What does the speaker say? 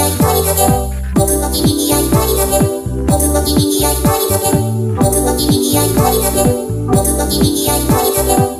に会いたいだけ僕は君に会いたいだけ僕は君に会いたいだけ僕は君に会いたいだけ僕は君に会いたいだけ